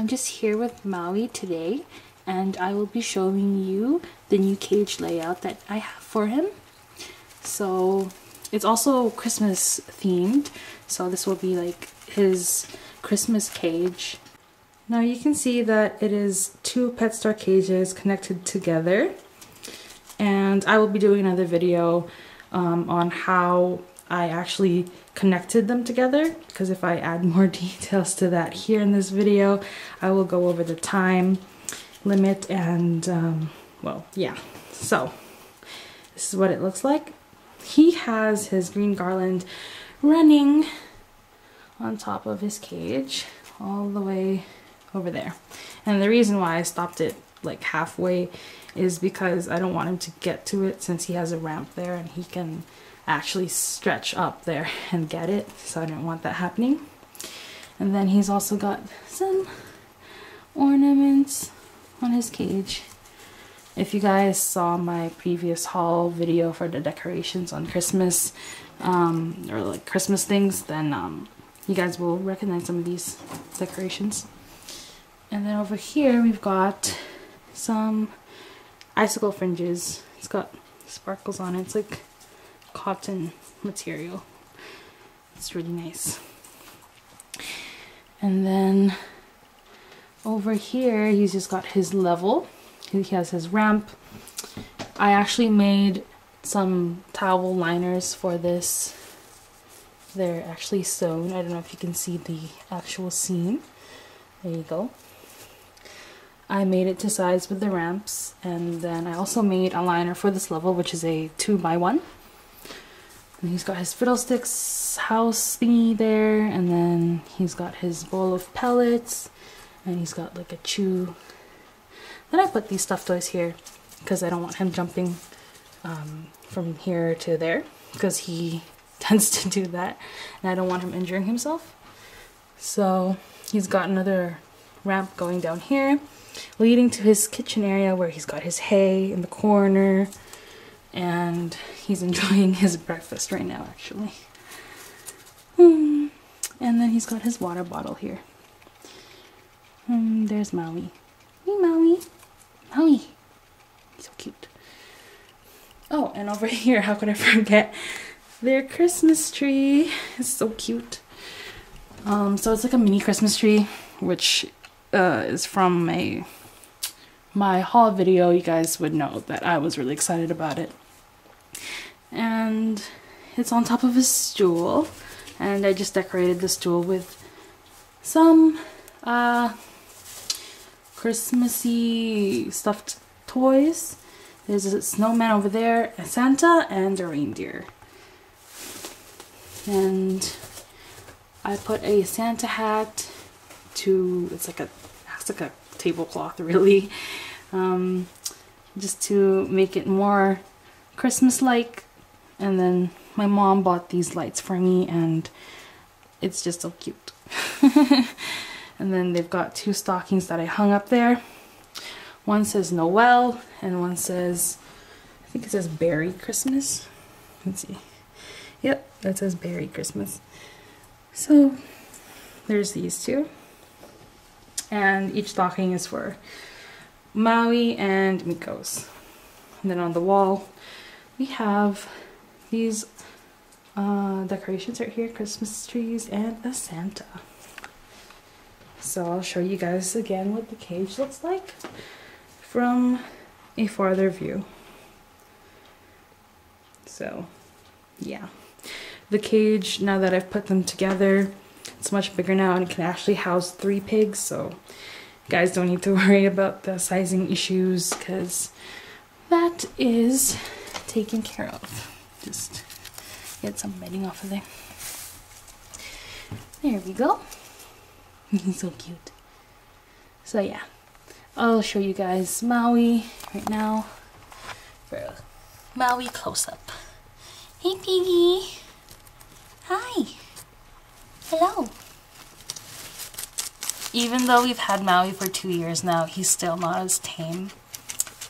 I'm just here with Mawi today and I will be showing you the new cage layout that I have for him. So it's also Christmas themed, so this will be like his Christmas cage. Now you can see that it is two PetStar cages connected together and I will be doing another video um, on how I actually connected them together because if I add more details to that here in this video I will go over the time limit and um, well yeah. So this is what it looks like. He has his green garland running on top of his cage all the way over there. And the reason why I stopped it like halfway is because I don't want him to get to it since he has a ramp there and he can actually stretch up there and get it so I didn't want that happening and then he's also got some ornaments on his cage if you guys saw my previous haul video for the decorations on Christmas um, or like Christmas things then um, you guys will recognize some of these decorations and then over here we've got some icicle fringes. It's got sparkles on it. It's like cotton material. It's really nice. And then over here, he's just got his level. He has his ramp. I actually made some towel liners for this. They're actually sewn. I don't know if you can see the actual seam. There you go. I made it to size with the ramps and then I also made a liner for this level which is a 2 by one And he's got his fiddlesticks house thingy there and then he's got his bowl of pellets and he's got like a chew. Then I put these stuffed toys here because I don't want him jumping um, from here to there because he tends to do that and I don't want him injuring himself. So he's got another ramp going down here leading to his kitchen area where he's got his hay in the corner and he's enjoying his breakfast right now actually. Hmm. And then he's got his water bottle here. Hmm, there's Mawi. Hey Mawi. Mawi. So cute. Oh, and over here, how could I forget? Their Christmas tree is so cute. Um, so it's like a mini Christmas tree, which uh, is from a my haul video, you guys would know that I was really excited about it. And it's on top of a stool, and I just decorated the stool with some uh, Christmassy stuffed toys. There's a snowman over there, a Santa, and a reindeer. And I put a Santa hat to, it's like a it's like a tablecloth really um, just to make it more Christmas-like. And then my mom bought these lights for me and it's just so cute. And then they've got two stockings that I hung up there. One says Noel and one says I think it says Berry Christmas. Let's see. Yep that says Berry Christmas. So there's these two. And each stocking is for Mawi and Mikos. And then on the wall we have these uh, decorations right here, Christmas trees and a Santa. So I'll show you guys again what the cage looks like from a farther view. So yeah, the cage, now that I've put them together, it's much bigger now and it can actually house three pigs, so guys don't need to worry about the sizing issues because that is taken care of. Just get some bedding off of there. There we go. He's so cute. So yeah, I'll show you guys Mawi right now for a Mawi close-up. Hey Piggy! Hi! Hello. Even though we've had Mawi for two years now, he's still not as tame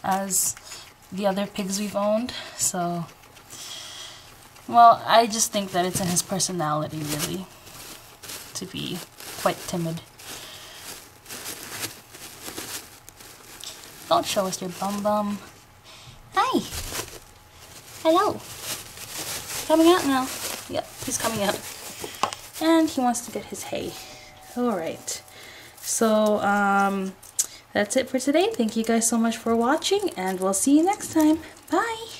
as the other pigs we've owned. So, well, I just think that it's in his personality, really, to be quite timid. Don't show us your bum bum. Hi. Hello. Coming out now. Yep, he's coming out. And he wants to get his hay. Alright. So, um, that's it for today. Thank you guys so much for watching, and we'll see you next time. Bye!